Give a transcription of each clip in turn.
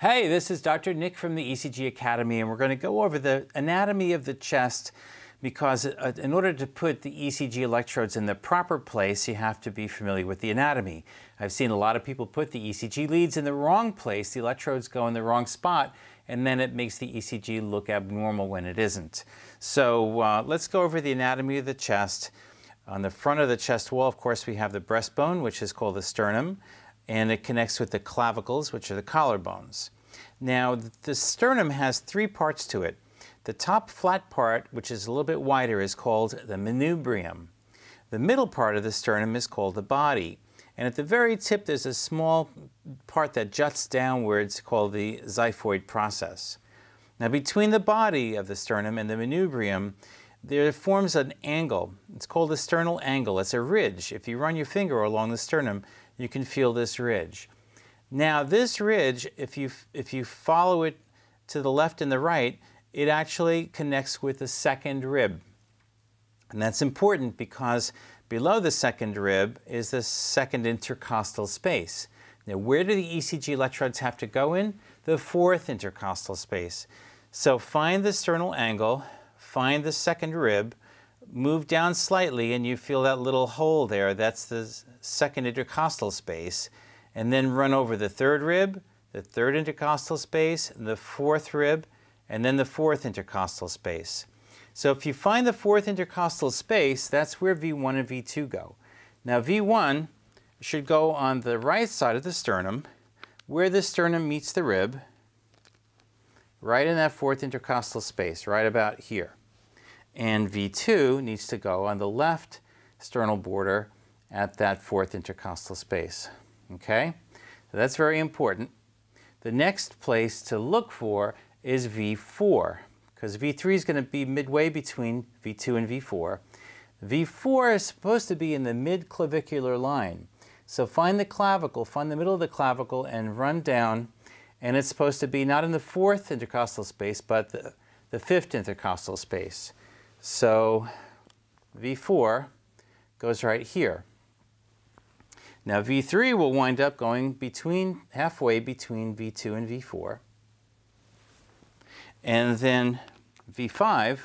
Hey, this is Dr. Nick from the ECG Academy, and we're going to go over the anatomy of the chest because uh, in order to put the ECG electrodes in the proper place, you have to be familiar with the anatomy. I've seen a lot of people put the ECG leads in the wrong place, the electrodes go in the wrong spot, and then it makes the ECG look abnormal when it isn't. So uh, let's go over the anatomy of the chest. On the front of the chest wall, of course, we have the breastbone, which is called the sternum and it connects with the clavicles, which are the collarbones. Now, the sternum has three parts to it. The top flat part, which is a little bit wider, is called the manubrium. The middle part of the sternum is called the body. And at the very tip, there's a small part that juts downwards called the xiphoid process. Now, between the body of the sternum and the manubrium, there forms an angle. It's called the sternal angle. It's a ridge. If you run your finger along the sternum, you can feel this ridge. Now this ridge, if you, if you follow it to the left and the right, it actually connects with the second rib. And that's important because below the second rib is the second intercostal space. Now where do the ECG electrodes have to go in? The fourth intercostal space. So find the sternal angle, find the second rib, move down slightly and you feel that little hole there. That's the second intercostal space. And then run over the third rib, the third intercostal space, the fourth rib, and then the fourth intercostal space. So if you find the fourth intercostal space, that's where V1 and V2 go. Now V1 should go on the right side of the sternum, where the sternum meets the rib, right in that fourth intercostal space, right about here and V2 needs to go on the left sternal border at that fourth intercostal space. Okay, so that's very important. The next place to look for is V4 because V3 is going to be midway between V2 and V4. V4 is supposed to be in the mid-clavicular line. So find the clavicle, find the middle of the clavicle and run down and it's supposed to be not in the fourth intercostal space but the, the fifth intercostal space. So V4 goes right here. Now V3 will wind up going between halfway between V2 and V4. And then V5,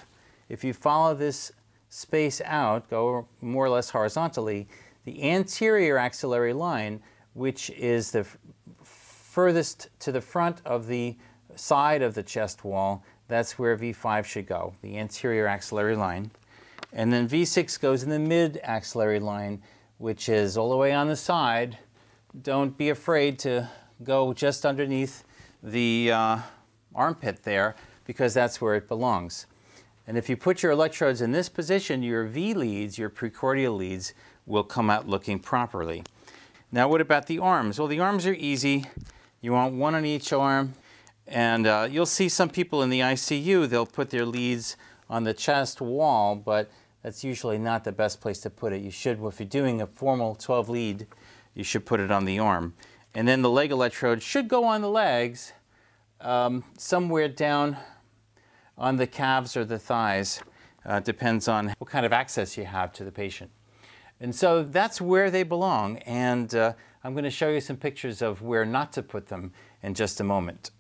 if you follow this space out, go more or less horizontally, the anterior axillary line, which is the furthest to the front of the side of the chest wall, that's where V5 should go, the anterior axillary line. And then V6 goes in the mid axillary line, which is all the way on the side. Don't be afraid to go just underneath the uh, armpit there because that's where it belongs. And if you put your electrodes in this position, your V leads, your precordial leads, will come out looking properly. Now what about the arms? Well, the arms are easy. You want one on each arm. And uh, you'll see some people in the ICU, they'll put their leads on the chest wall, but that's usually not the best place to put it. You should, if you're doing a formal 12 lead, you should put it on the arm. And then the leg electrode should go on the legs, um, somewhere down on the calves or the thighs. Uh, depends on what kind of access you have to the patient. And so that's where they belong. And uh, I'm going to show you some pictures of where not to put them in just a moment.